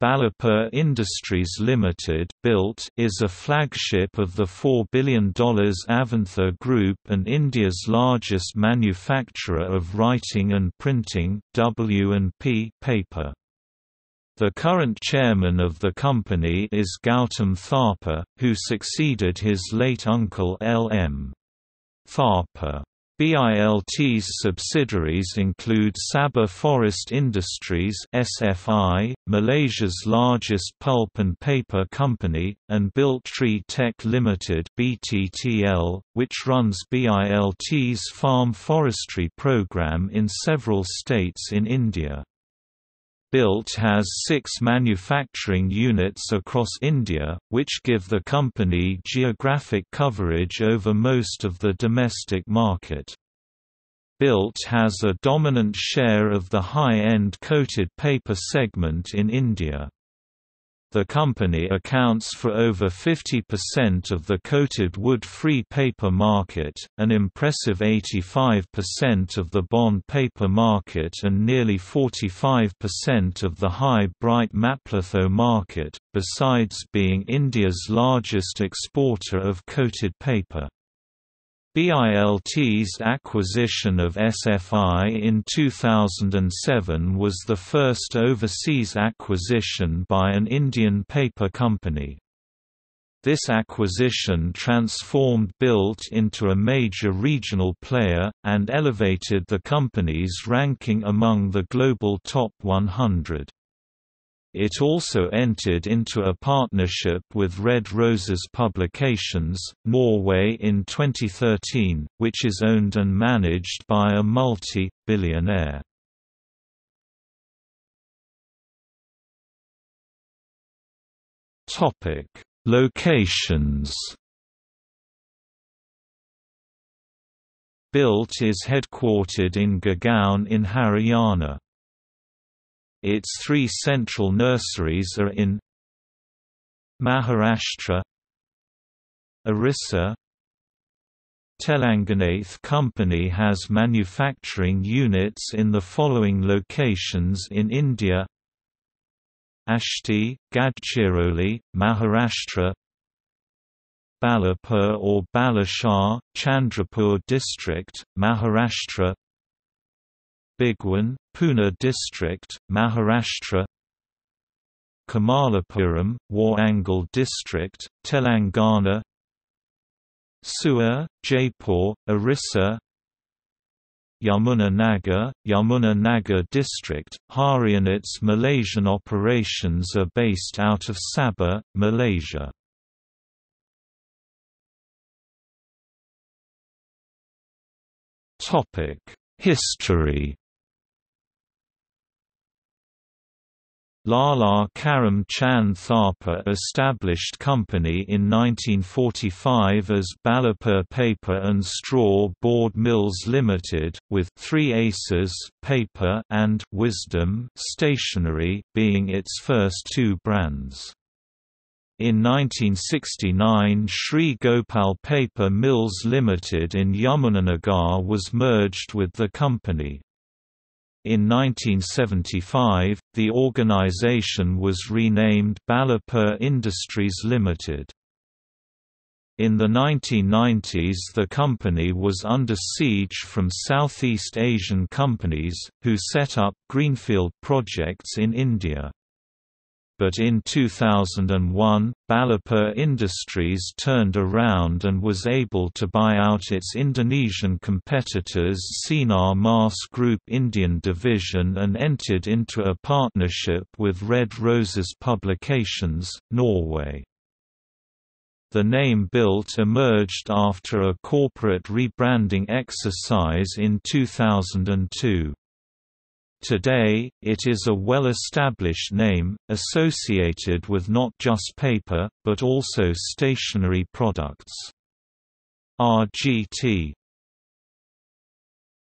Ballarpur Industries Limited BILT is a flagship of the $4 billion Avantha Group and India's largest manufacturer of writing and printing W&P paper. The current chairman of the company is Gautam Thapar, who succeeded his late uncle L. M. Thapar. BILT's subsidiaries include Sabah Forest Industries (SFI), Malaysia's largest pulp and paper company, and BILT Tree Tech Limited (BTTL), which runs BILT's farm forestry program in several states in India. BILT has six manufacturing units across India, which give the company geographic coverage over most of the domestic market. BILT has a dominant share of the high-end coated paper segment in India. The company accounts for over 50% of the coated wood-free paper market, an impressive 85% of the bond paper market and nearly 45% of the high bright maplitho market, besides being India's largest exporter of coated paper. BILT's acquisition of SFI in 2007 was the first overseas acquisition by an Indian paper company. This acquisition transformed BILT into a major regional player, and elevated the company's ranking among the global top 100. It also entered into a partnership with Red Roses Publications, Norway in 2013, which is owned and managed by a multi-billionaire. Locations BILT is headquartered in Gurgaon in Haryana. Its three central nurseries are in Maharashtra Orissa Telanganath company has manufacturing units in the following locations in India. Ashti, Gadchiroli, Maharashtra. Ballarpur or Ballarshah, Chandrapur district, Maharashtra Bhigwan, Pune district, Maharashtra Kamalapuram, Warangal district, Telangana Suar, Jaipur, Orissa Yamuna Nagar, Yamuna Nagar district, Haryana's Malaysian operations are based out of Sabah, Malaysia. History Lala Karam Chand Thapar established company in 1945 as Ballarpur Paper and Straw Board Mills Limited, with three aces paper and Wisdom stationery being its first two brands. In 1969 Sri Gopal Paper Mills Limited in Yamunanagar was merged with the company. In 1975, the organization was renamed Ballarpur Industries Limited. In the 1990s the company was under siege from Southeast Asian companies, who set up greenfield projects in India but in 2001, Ballarpur Industries turned around and was able to buy out its Indonesian competitors Sinar Mas Group Indian division and entered into a partnership with Red Roses Publications, Norway. The name BILT emerged after a corporate rebranding exercise in 2002. Today, it is a well-established name, associated with not just paper, but also stationery products. RGT